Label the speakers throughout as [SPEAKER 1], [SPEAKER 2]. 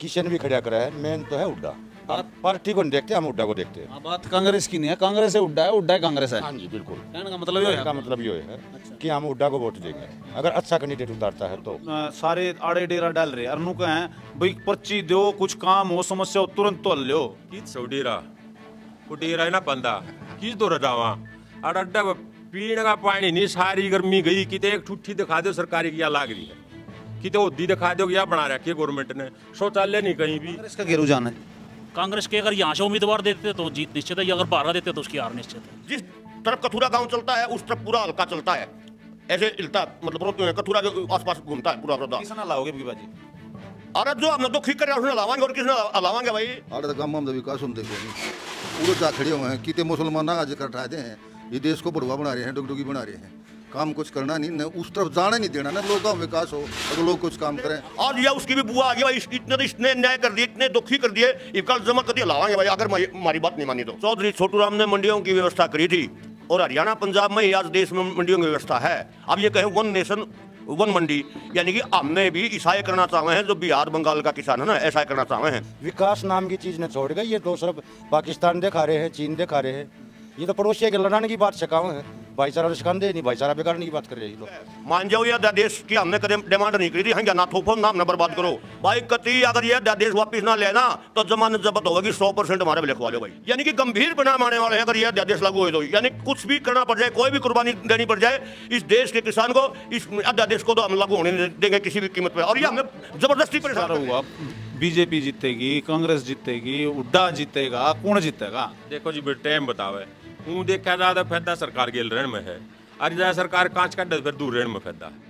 [SPEAKER 1] किशन भी खड़ा करा है मेन तो है हुड्डा आप पार्टी को नहीं देखते हम हुड्डा को देखते हैं।
[SPEAKER 2] हाँ, बात कांग्रेस की नहीं है कांग्रेस है उड्डा है उड्डा है कांग्रेस है।
[SPEAKER 1] हाँ जी बिल्कुल।
[SPEAKER 2] कहने का मतलब ये है।
[SPEAKER 1] मतलब ये है कि हम हुड्डा को वोट देंगे। अगर अच्छा कैंडिडेट उतारता है तो।
[SPEAKER 2] सारे आड़े डेरा डाल रहे अरनु का है भाई पर्ची दो कुछ काम हो समस्या हो तुरंत तो लो।
[SPEAKER 3] कुटीरा है ना बंदा। किस दो रजावा अड्डा पीने का पानी नहीं सारी गर्मी गई किते एक ठुट्ठी दिखा दो सरकारी की या लाग रही है? किते ओदी दिखा दो या बना रखी है गवर्नमेंट ने। शौचालय नहीं कहीं भी।
[SPEAKER 2] कांग्रेस का क्या रुझान है?
[SPEAKER 4] कांग्रेस के अगर यहाँ से उम्मीदवार देते तो जीत निश्चित है अगर बारह देते तो उसकी हार निश्चित है।
[SPEAKER 5] जिस तरफ़ कथुरा गाँव चलता है उस तरफ़ पूरा हल्का चलता है। ऐसे हिलता मतलब कथुरा के आसपास घूमता है पूरा बड़ौदा
[SPEAKER 2] किसना लाओगे बाजी?
[SPEAKER 5] अरे जो हमने तो खींच कर उसने लावांगे और किसने लावांगे भाई?
[SPEAKER 6] आड़े गाँव में विकास हम देखो पूरे जा खड़े हुए हैं कितने मुसलमान आज कटाते हैं। ये देश को बढ़ुआ बना रहे हैं डुगडुगी बना रहे हैं। काम कुछ करना नहीं न उस तरफ़ जाने नहीं देना ना लोगों का विकास हो अगर लोग कुछ काम करें।
[SPEAKER 5] आज ये उसकी भी बुआ आ गई भाई इतने तो न्याय कर दिए इतने दुखी कर दिए ये कल जमा कर दिए। लावांगे भाई अगर हमारी हमारी बात नहीं मानी तो। चौधरी छोटू राम ने मंडियों की व्यवस्था करी थी और हरियाणा पंजाब में ही आज देश में मंडियों की व्यवस्था है। अब ये कहें वन नेशन वन मंडी यानी कि हमने भी ईसाई करना चाहे हैं जो बिहार बंगाल का किसान है ना ऐसा करना चाहे हैं।
[SPEAKER 1] विकास नाम की चीज़ ने छोड़ गई ये दो सिर्फ़ पाकिस्तान दिखा रहे हैं चीन दिखा रहे हैं। ये तो पड़ोसी के लड़ाने की बात सिखाओ है। भाईचारा सिखाते नहीं भाईचारा बिगाड़ने की बात कर रहे हैं लोग।
[SPEAKER 5] मान जाओ ये अध्यादेश की हमने कदम डिमांड नहीं करी थी। हाँ ना थोपो नाम न बर्बाद करो। भाई कति अगर ये अध्यादेश वापस ना लेना तो जमानत जब्त होगी सौ परसेंट हमारे भी लिखवा लो भाई। यानी कि गंभीर परिणाम आने वाले हैं अगर ये अध्यादेश लागू हो तो। यानी कुछ भी करना पड़ जाए कोई भी कुर्बानी देनी पड़ जाए इस देश के किसान को इस अध्यादेश को तो हम लागू होने देंगे किसी भी कीमत पर और ये हमें ज़बरदस्ती परेशान
[SPEAKER 2] हुआ। बीजेपी जीतेगी कांग्रेस जीतेगी उड्डा जीतेगा कौन जीतेगा?
[SPEAKER 3] देखो जी बेटे टाइम बतावे। हूँ देखा ज़्यादा फ़ायदा सरकार के ऋण में है। और ज़्यादा सरकार कांच का फिर दूर ऋण में फ़ायदा है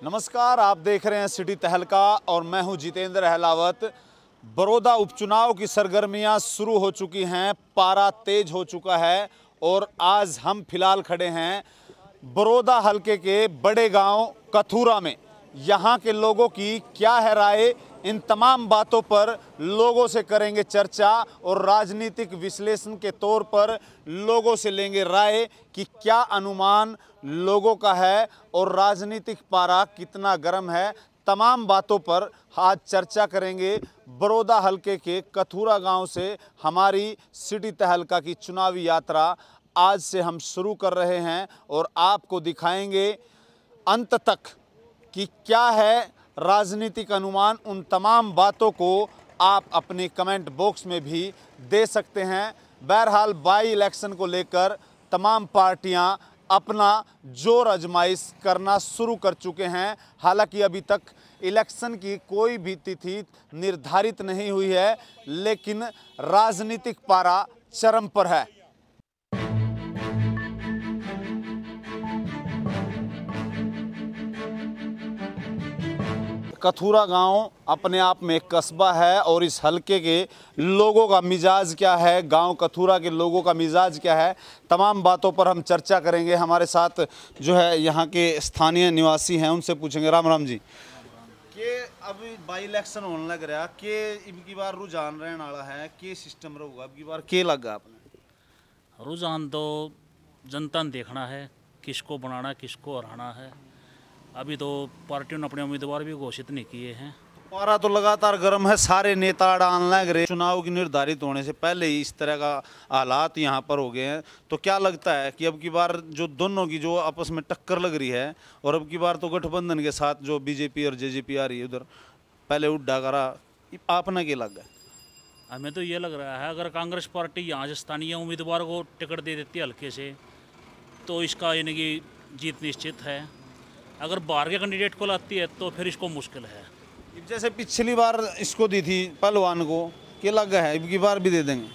[SPEAKER 2] नमस्कार, आप देख रहे हैं सिटी तहलका और मैं हूँ जितेंद्र अहलावत। बड़ौदा उपचुनाव की सरगर्मियाँ शुरू हो चुकी हैं, पारा तेज हो चुका है और आज हम फ़िलहाल खड़े हैं बड़ौदा हलके के बड़े गाँव कथूरा में। यहाँ के लोगों की क्या है राय इन तमाम बातों पर लोगों से करेंगे चर्चा और राजनीतिक विश्लेषण के तौर पर लोगों से लेंगे राय कि क्या अनुमान लोगों का है और राजनीतिक पारा कितना गर्म है। तमाम बातों पर आज चर्चा करेंगे बड़ौदा हलके के कथूरा गाँव से हमारी सिटी तहलका की चुनावी यात्रा। आज से हम शुरू कर रहे हैं और आपको दिखाएँगे अंत तक कि क्या है राजनीतिक अनुमान उन तमाम बातों को आप अपने कमेंट बॉक्स में भी दे सकते हैं। बहरहाल, बाई इलेक्शन को लेकर तमाम पार्टियाँ अपना ज़ोर आजमाइश करना शुरू कर चुके हैं। हालाँकि अभी तक इलेक्शन की कोई भी तिथि निर्धारित नहीं हुई है, लेकिन राजनीतिक पारा चरम पर है। कथूरा गाँव अपने आप में एक कस्बा है और इस हलके के लोगों का मिजाज क्या है? गाँव कथूरा के लोगों का मिजाज क्या है? तमाम बातों पर हम चर्चा करेंगे। हमारे साथ जो है यहाँ के स्थानीय निवासी हैं उनसे पूछेंगे। राम राम जी। के अभी बाई इलेक्शन होने लग रहा के इनकी बार रुझान रहने वाला है? के सिस्टम रहूगा? अब की बार के लगा आपने?
[SPEAKER 4] रुझान तो जनता ने देखना है। किसको बनाना किसको हराना है। अभी तो पार्टियों ने अपने उम्मीदवार भी घोषित नहीं किए हैं।
[SPEAKER 2] पारा तो लगातार गर्म है सारे नेता डालने लग रहे चुनाव की निर्धारित होने से पहले ही इस तरह का हालात यहाँ पर हो गए हैं। तो क्या लगता है कि अब की बार जो दोनों की जो आपस में टक्कर लग रही है और अब की बार तो गठबंधन के साथ जो बीजेपी और जेजेपी आ रही है उधर पहले उड्डा करा आपना क्या लग है?
[SPEAKER 4] हमें तो ये लग रहा है अगर कांग्रेस पार्टी यहाँ से स्थानीय उम्मीदवार को टिकट दे देती है हल्के से तो इसका यानी कि जीत निश्चित है। अगर बाहर के कैंडिडेट को लाती है तो फिर इसको मुश्किल है।
[SPEAKER 2] जैसे पिछली बार इसको दी थी पहलवान को क्या लग है अब की बार भी दे देंगे।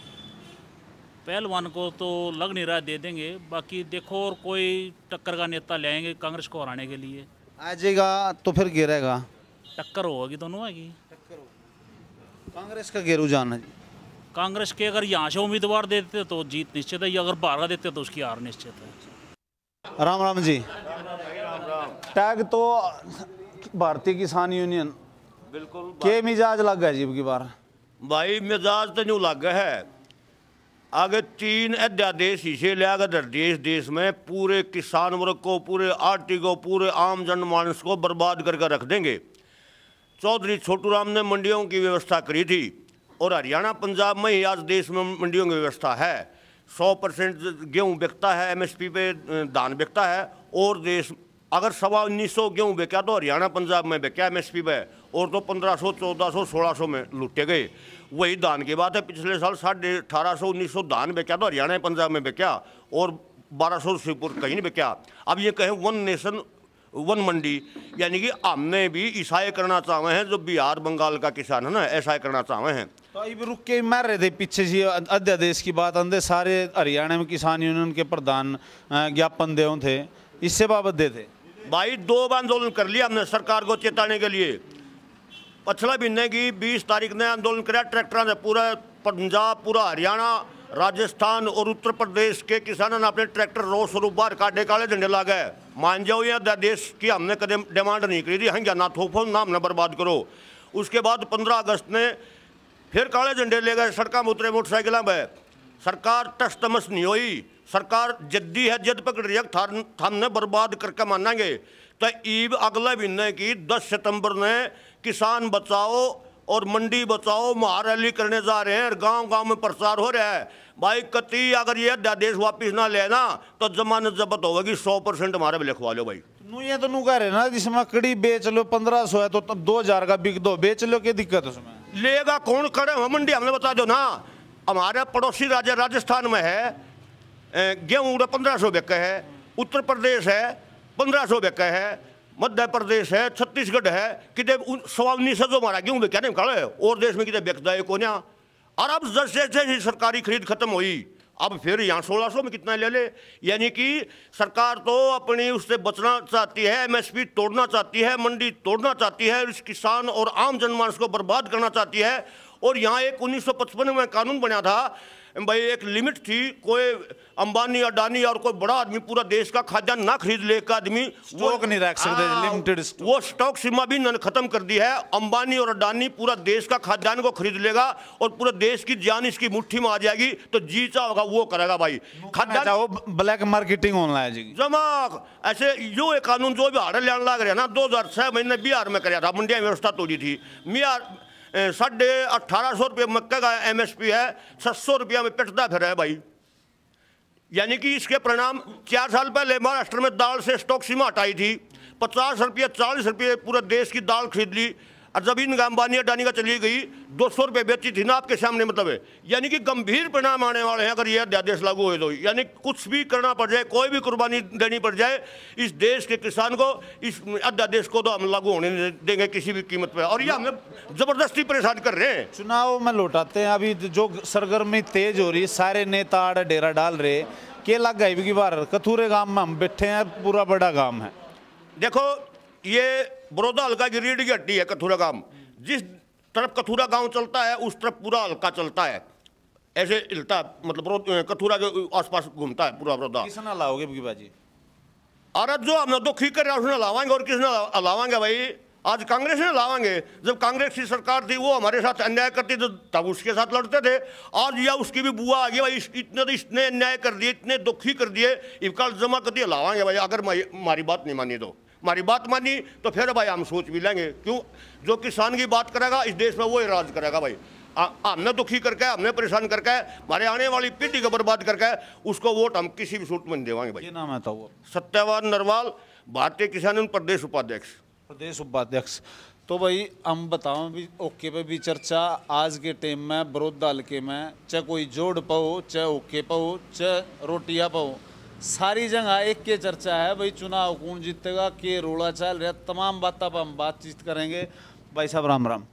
[SPEAKER 4] पहलवान को तो लग नहीं रहा दे देंगे। बाकी देखो और कोई टक्कर का नेता ले कांग्रेस को हराने के लिए।
[SPEAKER 2] आ जाएगा तो फिर गिरेगा।
[SPEAKER 4] टक्कर होगी दोनों आएगी टक्कर
[SPEAKER 2] कांग्रेस का गेरू जान है जी।
[SPEAKER 4] कांग्रेस के अगर यहाँ से उम्मीदवार देते तो जीत निश्चित है या अगर बारह देते तो उसकी हार निश्चित है।
[SPEAKER 2] राम राम जी। टैग तो भारतीय किसान यूनियन
[SPEAKER 5] बिल्कुल
[SPEAKER 2] के मिजाज लग गया जीव की बार?
[SPEAKER 5] भाई मिजाज तो नहीं लग है। अगर तीन अध्यादेश इसे ले अगर देश देश में पूरे किसान वर्ग को पूरे आरटी को पूरे आम जनमानस को बर्बाद करके रख देंगे। चौधरी छोटू राम ने मंडियों की व्यवस्था करी थी और हरियाणा पंजाब में ही आज देश में मंडियों की व्यवस्था है। सौ परसेंट गेहूँ बिकता है एमएसपी पे धान बिकता है और देश अगर सवा उन्नीस सौ गेहूँ बिका तो हरियाणा पंजाब में बिका एमएसपी में, और तो पंद्रह सौ, चौदह सौ, सोलह सौ में लुटे गए। वही धान की बात है, पिछले साल साढ़े अठारह सौ, उन्नीस सौ धान बेचा तो हरियाणा पंजाब में बिका और बारह सौ शिवपुर कहीं नहीं बिका अब ये कहें वन नेशन, वन मंडी, यानी कि हमने भी ईसाई करना चाहे हैं, जो बिहार, बंगाल का किसान है ना, ऐसा करना चाहे हैं।
[SPEAKER 2] तो अभी रुक के मार रहे थे पीछे से अध्यादेश की बात अंदर सारे हरियाणा में किसान यूनियन के प्रधान ज्ञापन दे थे, इससे बाबत दे थे
[SPEAKER 5] भाई, दो बार आंदोलन कर लिया हमने सरकार को चेताने के लिए। पिछला महीने की 20 तारीख ने आंदोलन कराया ट्रैक्टर ने पूरा पंजाब, पूरा हरियाणा, राजस्थान और उत्तर प्रदेश के किसानों ने अपने ट्रैक्टर रोज स्वरूप बाहर काटे काले झंडे ला गए। मान जाओ ये देश की हमने कदम डिमांड नहीं करी थी, हंगा ना थोपो, न बर्बाद करो। उसके बाद पंद्रह अगस्त ने फिर काले झंडे ले गए, सड़क में उतरे, मोटरसाइकिलों में सरकार टस तमस नहीं हुई। सरकार जद्दी है जद पकड़ रही है हमने बर्बाद करके मानेंगे। तो ईब अगले महीने की 10 सितंबर ने किसान बचाओ और मंडी बचाओ महारैली करने जा रहे हैं और गाँव गाँव में प्रचार हो रहा है। भाई कति अगर ये अध्यादेश वापिस ना लेना तो जमानत जब्त होगी सौ परसेंट हमारे भी लिखवा लो भाई।
[SPEAKER 2] नू ये तो नू कह रहे ना जिसमें कड़ी बेच लो पंद्रह सौ है तो दो हज़ार का बिक दो बेच लो क्या दिक्कत है उसमें?
[SPEAKER 5] लेगा कौन करे हो? मंडी हमने बता दो ना। हमारे पड़ोसी राज्य राजस्थान में है गेहूँ पंद्रह सौ बिके है, उत्तर प्रदेश है पंद्रह सौ बिके है, मध्य प्रदेश है छत्तीसगढ़ है उन- सवा उन्नीस सौ जो हमारा गेहूँ बिका नहीं खड़े और देश में कितने बिकता है कोन्या? और अब जैसे जैसे सरकारी खरीद खत्म हुई, अब फिर यहाँ सोलह सौ में कितना ले ले? यानी कि सरकार तो अपनी उससे बचना चाहती है एमएसपी तोड़ना चाहती है, मंडी तोड़ना चाहती है, इस किसान और आम जनमानस को बर्बाद करना चाहती है। और यहाँ एक 1955 में कानून बना था भाई एक लिमिट थी कोई अंबानी अडानी और कोई बड़ा आदमी पूरा देश का खाद्यान्न ना खरीद ले एक आदमी
[SPEAKER 2] स्टॉक नहीं रख सकते,
[SPEAKER 5] हाँ,
[SPEAKER 2] limited stock।
[SPEAKER 5] वो स्टॉक सीमा भी खत्म कर दी है। अंबानी और अडानी पूरा देश का खाद्यान्न को खरीद लेगा और पूरे देश की जान इसकी मुट्ठी में आ जाएगी तो जी होगा वो करेगा भाई। खाद्यान्न
[SPEAKER 2] ब्लैक मार्केटिंग ऑनलाइन जी।
[SPEAKER 5] जमा ऐसे जो ये कानून जो बिहार लेने लग रहे हैं ना 2006 महीने बिहार में कराया था मंडिया व्यवस्था तोड़ी थी। बिहार साढ़े अठारह सौ रुपये मक्के का एम एस पी है, सत सौ रुपया में पिटता फिर है भाई। यानी कि इसके परिणाम चार साल पहले महाराष्ट्र में दाल से स्टॉक सीमा हटाई थी, पचास रुपये, चालीस रुपये पूरे देश की दाल खरीद ली और जब इन अंबानी अडानी का चली गई दो सौ रुपये बेची थी ना आपके सामने मतलब है। यानी कि गंभीर परिणाम आने वाले हैं अगर यह अध्यादेश लागू हो तो। यानी कुछ भी करना पड़ जाए कोई भी कुर्बानी देनी पड़ जाए इस देश के किसान को इस अध्यादेश को तो हम लागू होने देंगे किसी भी कीमत पर और ये हमें ज़बरदस्ती परेशान कर रहे हैं।
[SPEAKER 2] चुनाव में लौटाते हैं। अभी जो सरगर्मी तेज हो रही है सारे नेता आड़ा डेरा डाल रहे के लग गए की बार कथूरे गाँव में हम बैठे हैं पूरा बड़ा गाँव है।
[SPEAKER 5] देखो ये बड़ौदा हल्का की रीढ़ की हड्डी है कथुरा गाँव। जिस तरफ़ कथुरा गाँव चलता है उस तरफ़ पूरा हल्का चलता है। ऐसे हिलता मतलब कथुरा के आसपास घूमता है पूरा बड़ौदा।
[SPEAKER 2] किसना लाओगे बाजी
[SPEAKER 5] और जो हमने दुखी कर रहा उसने हलावाएँगे और किसने हलावाएँगे भाई? आज कांग्रेस ने हलावाएँगे जब कांग्रेस की सरकार थी वो हमारे साथ अन्याय करती थी तब उसके साथ लड़ते थे। आज या उसकी भी बुआ आ गई भाई इतने तो इसने अन्याय कर दिए इतने दुखी कर दिए इवकाल जमा कर दिए हलावाएँगे भाई अगर मैं- हमारी बात नहीं मानी तो। हमारी बात मानी तो फिर भाई हम सोच भी लेंगे। क्यों? जो किसान की बात करेगा इस देश में वो ही राज करेगा भाई। हमने दुखी करके हमने परेशान करके हमारे आने वाली पीढ़ी को बर्बाद करके उसको वोट हम किसी भी सूट में नहीं देवाएँगे भाई।
[SPEAKER 2] नाम है था वो
[SPEAKER 5] सत्यवान नरवाल भारतीय किसान प्रदेश उपाध्यक्ष।
[SPEAKER 2] प्रदेश उपाध्यक्ष। तो भाई हम बताओ भी ओके पे भी चर्चा आज के टाइम में बड़ौदा हल्के में चाहे कोई जोड़ पाओ चाहे ओके पाओ चाहे रोटियाँ पाओ सारी जगह एक के चर्चा है भाई चुनाव कौन जीतेगा के रोड़ा चल रहा तमाम बातों पर हम बातचीत करेंगे। भाई साहब राम राम।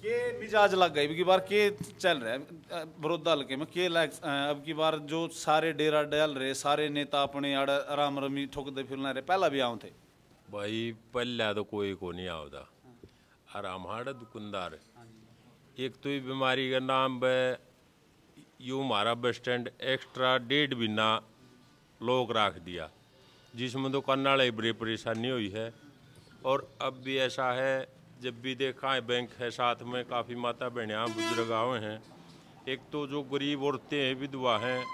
[SPEAKER 2] के मिजाज लग गई अब की बार के चल रहा है? अ, बड़ौदा हल्के में के लग अब की बार जो सारे डेरा डाल रहे सारे नेता अपने आराम रमी ठोकते फिरना रहे पहला भी आऊँ थे?
[SPEAKER 3] भाई पल्ला तो कोई को नहीं आवता और हमारा दुकानदार एक तो ये बीमारी का नाम यू हमारा बस स्टैंड एक्स्ट्रा डेढ़ महीना लोग रख दिया। जिसमें तो करने वाले बड़ी परेशानी हुई है। और अब भी ऐसा है, जब भी देखा है, बैंक है, साथ में काफ़ी माता बहनियाँ बुज़ुर्ग आए हैं। एक तो जो गरीब औरतें हैं, विधवा हैं,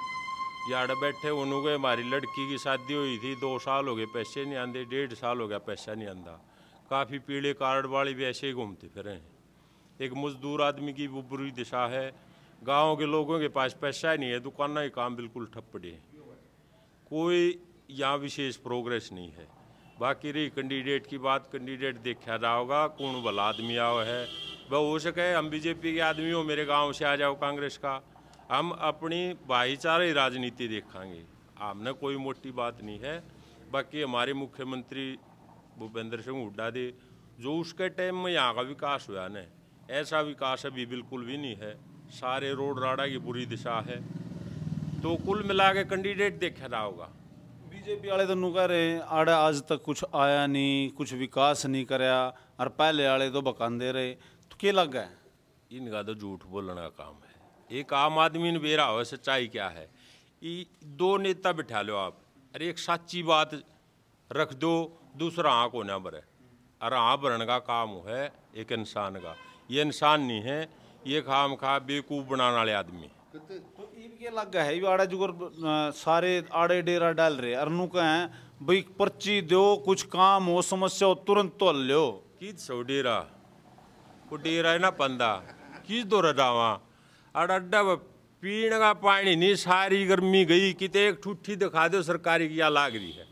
[SPEAKER 3] यार बैठे, उन्होंने हमारी लड़की की शादी हुई थी, दो साल हो गए, पैसे नहीं आते डेढ़ साल हो गया, पैसा नहीं आंदा। काफ़ी पीले कार्ड वाले भी ऐसे ही घूमते फिरे हैं। एक मजदूर आदमी की वो बुरी दिशा है। गाँव के लोगों के पास पैसा ही नहीं है, दुकाना के काम बिल्कुल ठप पड़े हैं। कोई यहाँ विशेष प्रोग्रेस नहीं है। बाकी रही कैंडिडेट की बात कैंडिडेट देखा जाओगा कौन भला आदमी आओ है। वह हो सके हम बीजेपी के आदमी हो, मेरे गाँव से आ जाओ कांग्रेस का। हम अपनी भाईचारे राजनीति देखेंगे। हमने कोई मोटी बात नहीं है। बाकी हमारे मुख्यमंत्री भूपेंद्र सिंह हुड्डा दे, जो उसके टाइम में यहाँ का विकास हुआ न, ऐसा विकास अभी बिल्कुल भी नहीं है। सारे रोड राड़ा की बुरी दिशा है। तो कुल मिला के कैंडिडेट देखा होगा।
[SPEAKER 2] बीजेपी वाले तो कह रहे हैं आड़े आज तक कुछ आया नहीं कुछ विकास नहीं कराया और पहले वाले तो बकान दे रहे। तो क्या लग है
[SPEAKER 3] इनका तो झूठ बोलने का काम है। एक आम आदमी ने बेरा हो सच्चाई क्या है? ये दो नेता बिठा लो आप अरे एक सच्ची बात रख दो दूसरा आँख होना भरे और आँख भरने का काम है एक इंसान का। ये इंसान नहीं है ये खाम खा बेवकूफ़ बनाने वाले आदमी।
[SPEAKER 2] तो इनके लग है, ये आड़े जुगर सारे आड़े डेरा डाल रहे अरनु कहें भाई पर्ची दो, कुछ काम हो, समस्या हो, तुरंत तो लो।
[SPEAKER 3] कित सौ डेरा। वो डेरा है ना पंदा? किस दो रजावा। अड़ अड्डा पीने का पानी नहीं, सारी गर्मी गई, किते एक ठुट्ठी दिखा दो, सरकारी की या लाग रही है।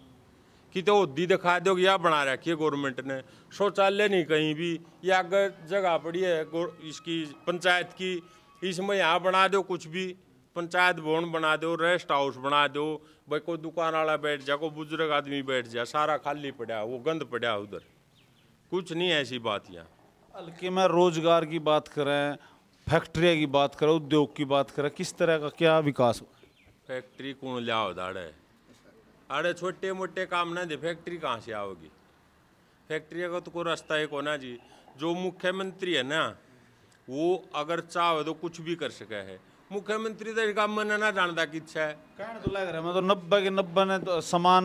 [SPEAKER 3] किते उद्दी दिखा दो कि या बना रखी है गवर्नमेंट ने। शौचालय नहीं कहीं भी, या अगर जगह पड़ी है इसकी पंचायत की, इसमें यहाँ बना दो कुछ भी। पंचायत भवन बना दो रेस्ट हाउस बना दो भाई कोई दुकान वाला बैठ जा कोई बुज़ुर्ग आदमी बैठ जा सारा खाली पड़ा वो गंद पड़ा उधर। कुछ नहीं है ऐसी बात यहाँ।
[SPEAKER 2] हल्के में रोज़गार की बात करें फैक्ट्रिया की बात करें उद्योग की बात करें किस तरह का क्या विकास हुआ?
[SPEAKER 3] फैक्ट्री कौन लियाओ दाड़े? अरे छोटे मोटे काम ना दे फैक्ट्री कहाँ से आओगी? फैक्ट्री का तो कोई रास्ता है कोना जी। जो मुख्यमंत्री है ना वो अगर चाहे तो कुछ भी कर सके है। मुख्यमंत्री तो इसका मन ना जानता कि इच्छा है।
[SPEAKER 2] कहने तो लग रहा है मैं तो नब्बे के नब्बे ने तो समान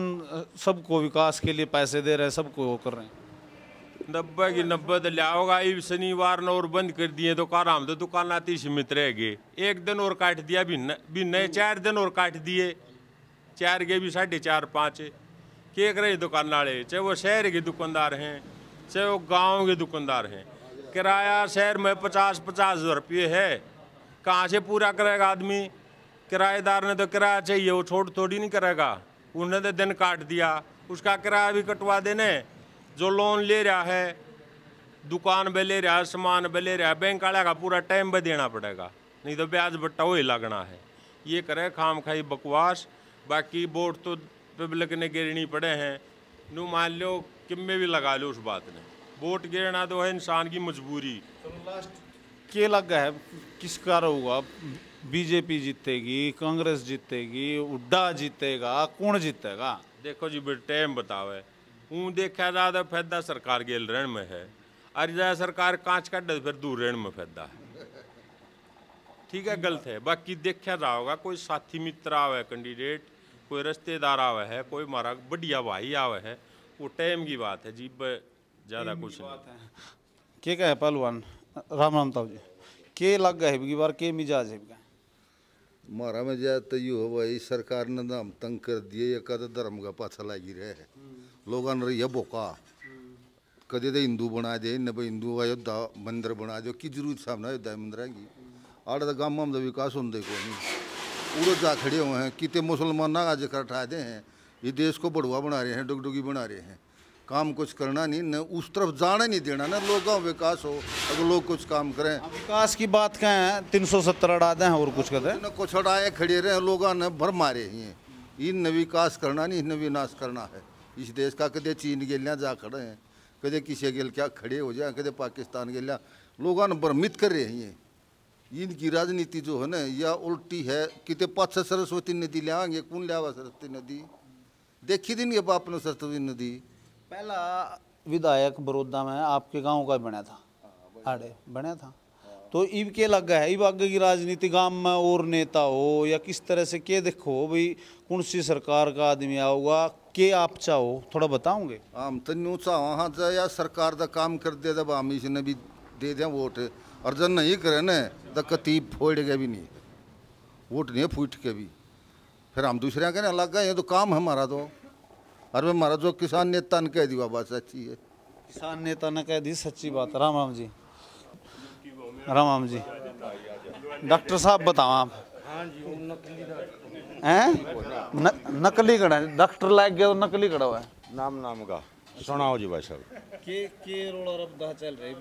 [SPEAKER 2] सबको विकास के लिए पैसे दे रहे हैं सबको वो कर रहे हैं।
[SPEAKER 3] नब्बे की नब्बे तो लियाओगा ये शनिवार ने और बंद कर दिए तो कार हम तो दुकान आती सीमित रह गए। एक दिन और काट दिया भी न, भी नए चार दिन और काट दिए। चार गए भी साढ़े चार पाँच। के रहे दुकान वाले चाहे वो शहर के दुकानदार हैं चाहे वो गाँव के दुकानदार हैं। किराया शहर में पचास पचास हज़ार रुपये है। कहाँ से पूरा करेगा आदमी? किराएदार ने तो किराया चाहिए, वो छोड़ थोड़ी नहीं करेगा। उन्होंने तो दिन काट दिया। उसका किराया भी कटवा देने। जो लोन ले रहा है, दुकान पे ले रहा है, सामान पे ले रहा है बैंक वाले का पूरा टाइम पे देना पड़ेगा। नहीं तो ब्याज बट्टा वही लगना है। ये करे खाम खाई बकवास। बाकी वोट तो पब्लिक ने गिरनी पड़े हैं। नू मान लो, किम्मे भी लगा लो उस बात ने। वोट गिरना तो है इंसान की मजबूरी।
[SPEAKER 2] क्या लग है? किसका होगा बीजेपी जीतेगी कांग्रेस जीतेगी उड्डा जीतेगा कौन जीतेगा?
[SPEAKER 3] देखो जी बे टाइम बतावे ऊँ देखा जा तो फ़ायदा सरकार के ऋण में है। और जाए सरकार कांच तो फिर दूर ऋण में फ़ायदा है। ठीक है गलत है। बाकी देखा जाओगा कोई साथी मित्र आवे कैंडिडेट कोई रिश्तेदार आवे है कोई हमारा बढ़िया भाई आवे है वो टाइम की बात है जी ज़्यादा कुछ नहीं।
[SPEAKER 2] के कहे पहलवान? राम राम ताऊ जी। के लग है की बार के मिजाज है
[SPEAKER 6] मारा में जाए तो यू हो भाई सरकार ने नाम तंग कर दिए ये कद धर्म का पाछा लागी रहे है। लोगों ये बोका। कदे तो हिंदू बना दे, न भाई हिंदू अयोध्या मंदिर बना दो, की ज़रूरत सामने अयोध्या मंदिर की आड़े तो गाँव में विकास होने को नहीं। पूरे जा खड़े हुए हैं, कितने मुसलमान ना आज कर दे हैं। ये देश को बढ़ुआ बना रहे हैं, डुगडुगी बना रहे हैं। काम कुछ करना नहीं न उस तरफ़ जाने नहीं देना ना लोगों का विकास हो अगर लोग कुछ काम करें।
[SPEAKER 2] विकास की बात कहें तीन सौ सत्तर अड़ा दें और कुछ हैं
[SPEAKER 6] न कुछ अड़ाए खड़े रहे हैं लोगों ने भर मारे ही हैं। इन न विकास करना नहीं इन विनाश करना है। इस देश का कदे चीन के लिया जा खड़े हैं कदे किसी के क्या खड़े हो जाए कदे पाकिस्तान के लिया लोगों ने भ्रमित कर रहे हैं। इनकी राजनीति जो है ना यह उल्टी है कितने पाँच सरस्वती नदी ले आएँगे कौन ले आवा सरस्वती नदी? देखी दिन ये बाप ने सरस्वती नदी?
[SPEAKER 2] पहला विधायक बड़ौदा में आपके गाँव का ही बना था। आड़े बना था। तो इब के लग है इब आगे की राजनीति गाँव में और नेता हो या किस तरह से के देखो भाई कौन सी सरकार का आदमी आऊगा के आप चाहो थोड़ा बताओगे?
[SPEAKER 6] हम तो न्यू चाह वहाँ जाए या सरकार का काम कर दे जब हम इसने भी दे दें वोट। और जब नहीं करे ना तो कती फोड़ के भी नहीं। वोट नहीं फूट के भी। फिर हम दूसरे कहने लग गए ये तो काम है हमारा तो। और मैं हमारा जो किसान नेता ने कह दिया बात अच्छी है।
[SPEAKER 2] किसान नेता ने कह दी सच्ची बात। राम राम जी। राम राम जी। डॉक्टर साहब बताओ आप। हैं? नकली है डॉक्टर लाग गया तो नकली खड़ा हुआ है
[SPEAKER 1] नाम नाम का। सुनाओ जी भाई साहब।
[SPEAKER 2] के के रोड़ा रब्दा चल रहा है?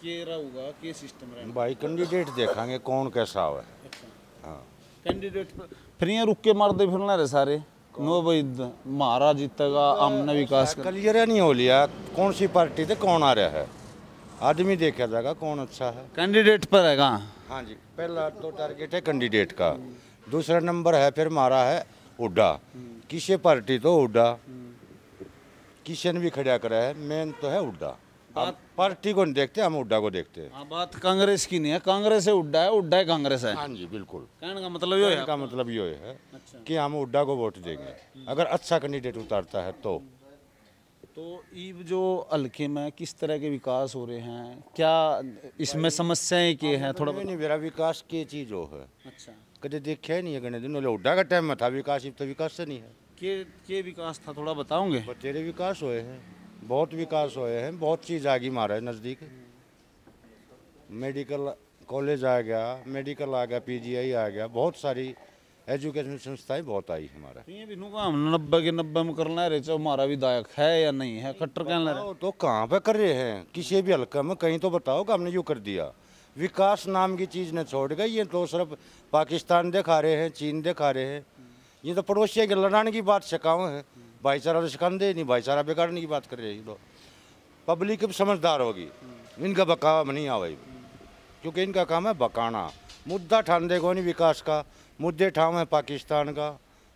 [SPEAKER 2] के रहूगा के सिस्टम रहेगा?
[SPEAKER 1] भाई कैंडिडेट देखेंगे कौन कैसा हो हाँ
[SPEAKER 2] कैंडिडेट फिर रुक के मारते फिरना रहे सारे। नो द- महारा जीतेगा हमने विकास
[SPEAKER 1] क्लियर नहीं हो लिया कौन सी पार्टी से कौन आ रहा है? आदमी देखा जाएगा कौन अच्छा है।
[SPEAKER 2] कैंडिडेट पर है
[SPEAKER 1] हाँ जी पहला तो टारगेट है कैंडिडेट का। दूसरा नंबर है फिर मारा है हुड्डा। किसे पार्टी तो हुड्डा? किशन भी खड़ा करा है? मेन तो है हुड्डा। पार्टी को नहीं देखते हम उड्डा को देखते हैं।
[SPEAKER 2] हाँ बात कांग्रेस की नहीं है। कांग्रेस है उड्डा है उड्डा है कांग्रेस है।
[SPEAKER 1] हाँ जी बिल्कुल।
[SPEAKER 2] कहने का मतलब ये है
[SPEAKER 1] का मतलब ये है कि हम हुड्डा को वोट देंगे। अगर अच्छा कैंडिडेट उतारता है तो।
[SPEAKER 2] तो ईब जो हल्के में किस तरह के विकास हो रहे हैं? क्या इसमें समस्याएँ क्या हैं? थोड़ा
[SPEAKER 1] नहीं मेरा विकास के चीज़ हो। है
[SPEAKER 2] अच्छा।
[SPEAKER 1] कभी देखा ही नहीं है गणे दिन हुड्डा का टाइम में था विकास तो विकास से नहीं है।
[SPEAKER 2] के के विकास था थोड़ा बताओगे?
[SPEAKER 1] तेरे विकास हुए हैं। बहुत विकास हुए हैं बहुत चीज़ आ गई हमारे नज़दीक। मेडिकल कॉलेज आ गया मेडिकल आ गया पीजीआई आ गया बहुत सारी एजुकेशन संस्थाएँ बहुत आई हमारा
[SPEAKER 2] ये भी नु काम नब्बे के नब्बे में करना रहे चाहे हमारा विधायक है या नहीं है? कट्टर कहना रहे
[SPEAKER 1] तो कहाँ पे कर रहे हैं? किसी भी हल्का में कहीं तो बताओ कि हमने यूँ कर दिया। विकास नाम की चीज़ ने छोड़ गई ये तो सिर्फ़ पाकिस्तान दिखा रहे हैं चीन दिखा रहे हैं। ये तो पड़ोसी के लड़ाने की बात सिखाओ है। भाईचारा तो सिखाते नहीं भाईचारा बिगाड़ने की बात कर रहे हैं लोग। पब्लिक समझदार होगी। इनका बकावा नहीं आवे क्योंकि इनका काम है बकाना। मुद्दा ठान को नहीं विकास का। मुद्दे ठाव है पाकिस्तान का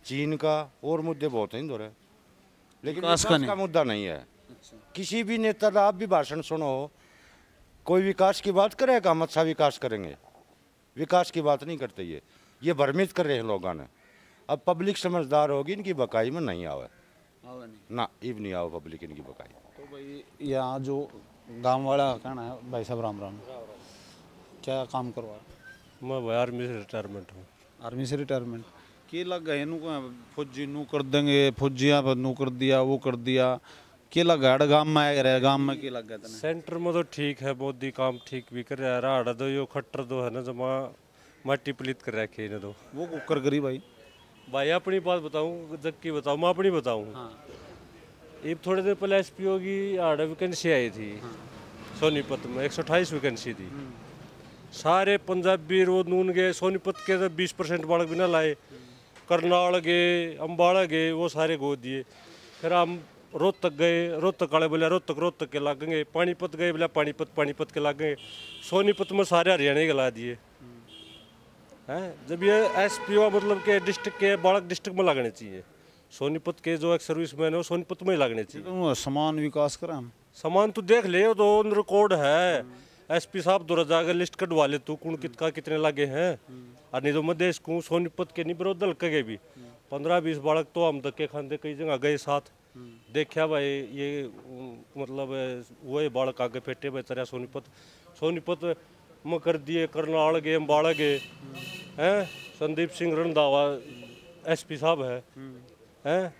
[SPEAKER 1] चीन का और मुद्दे बहुत हैं इधर। लेकिन
[SPEAKER 2] विकास का
[SPEAKER 1] का, मुद्दा नहीं है। किसी भी नेता का आप भी भाषण सुनो। हो कोई विकास की बात करेगा हम अच्छा विकास करेंगे। विकास की बात नहीं करते ये। ये भ्रमित कर रहे हैं लोगों ने। अब पब्लिक समझदार होगी इनकी बकाई में नहीं आवे। ना इब नहीं आओ पब्लिक इनकी बकाई।
[SPEAKER 2] तो भाई यहाँ जो गाँव वाला कहना है भाई साहब राम राम। क्या काम करवा
[SPEAKER 7] मैं भाई आर्मी से रिटायरमेंट हूँ।
[SPEAKER 2] आर्मी से रिटायरमेंट के लग गए नु फौजी नु कर देंगे फौजिया पर नु कर दिया वो कर दिया। के लग गया गाँव में आए रहे गाँव में के लग गया
[SPEAKER 7] सेंटर में तो ठीक है मोदी काम ठीक भी कर रहा है। राड़ा दो यो खट्टर दो है ना जमा माटी पलित कर रखे ने तो
[SPEAKER 2] वो कुकर करी भाई।
[SPEAKER 7] भाई अपनी बात बताऊँ जग की बताऊँ मैं अपनी बताऊँ। ये थोड़े देर पहले एस पी की आड़ वैकेंसी आई थी। हाँ। सोनीपत में एक सौ अट्ठाईस वैकेंसी थी। सारे पंजाबी रोज नून गए सोनीपत के तो बीस परसेंट बालक भी ना लाए। करनाल गए अम्बाड़ा गए वो सारे गोद दिए। फिर हम रोहतक गए रोहतक वाले बोले रोहतक रोहतक के लागेंगे पानीपत गए बोले पानीपत पानीपत के लागेंगे सोनीपत में सारे हरियाणा के ला दिए। हैं? जब ये एस पी मतलब के डिस्ट्रिक्ट के बालक डिस्ट्रिक्ट में लगने चाहिए। सोनीपत के जो एक सर्विसमैन है वो सोनीपत में ही लगने चाहिए।
[SPEAKER 2] तो समान विकास करा हम।
[SPEAKER 7] सामान तू देख ले तो रिकॉर्ड है। एसपी साहब दो जाकर लिस्ट कटवा ले तू कौन कितका कितने लगे हैं? और नहीं तो मैं देश को सोनीपत के नहीं विरोध दल के भी। पंद्रह बीस बालक तो हम धक्के खाते कई जगह गए साथ। देखा भाई ये मतलब वो बालक आगे फेटे भाई तरह सोनीपत। सोनीपत में कर दिए करनाल गए अम्बाड़ा गए हैं? संदीप सिंह रंधावा एसपी साहब है। हैं?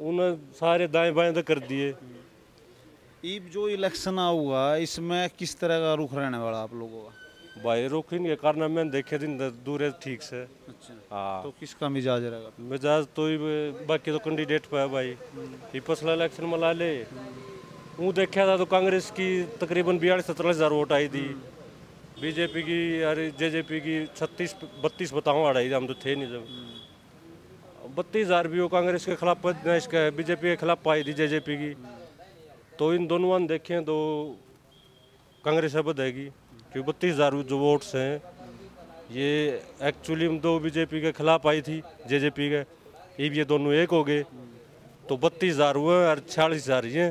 [SPEAKER 7] उन्हें सारे दाएँ बाएँ तो कर दिए।
[SPEAKER 2] ईब जो इलेक्शन आऊगा इसमें किस तरह का रुख रहने वाला आप लोगों का?
[SPEAKER 7] भाई रोकेंगे कारण मैंने देखे दिन दूर है ठीक से।
[SPEAKER 2] अच्छा।
[SPEAKER 7] हाँ।
[SPEAKER 2] तो किसका मिजाज रहेगा?
[SPEAKER 7] मिजाज तो ही बाकी तो कैंडिडेट पे है भाई। ये पिछला इलेक्शन में ला ले। वो देखा था तो कांग्रेस की तकरीबन बयालीस सत्रह हज़ार वोट आई थी। बीजेपी की अरे जेजेपी की छत्तीस बत्तीस बताऊँ अड़ाई थी हम तो थे नहीं जब। बत्तीस हज़ार भी वो कांग्रेस के खिलाफ इसका बीजेपी के खिलाफ पाई थी जेजेपी की। तो इन दोनों वन देखें तो कांग्रेस अब बधाएगी क्योंकि बत्तीस हज़ार जो वोट्स हैं ये एक्चुअली दो बीजेपी के खिलाफ आई थी जेजेपी के ये भी ये दोनों एक हो गए। तो बत्तीस हज़ार हुए और छियालीस हज़ार ये।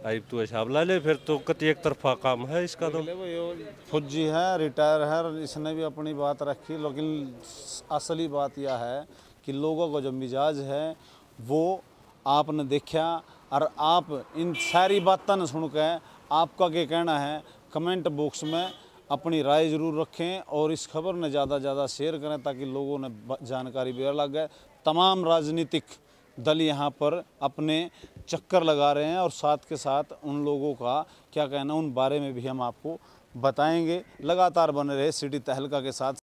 [SPEAKER 7] आई तू हिसाब ला ले, फिर तो कति एक तरफा काम है इसका तो।
[SPEAKER 2] फौजी है, रिटायर है इसने भी अपनी बात रखी, लेकिन असली बात यह है कि लोगों का जो मिजाज है, वो आपने देखा, और आप इन सारी बातों ने सुन के आपका क्या कहना है, कमेंट बॉक्स में अपनी राय ज़रूर रखें, और इस खबर ने ज़्यादा ज़्यादा शेयर करें, ताकि लोगों ने जानकारी भी लग गए तमाम राजनीतिक दल यहाँ पर अपने चक्कर लगा रहे हैं और साथ के साथ उन लोगों का, क्या कहना, उन बारे में भी हम आपको बताएँगे। लगातार बने रहे सिटी तहलका के साथ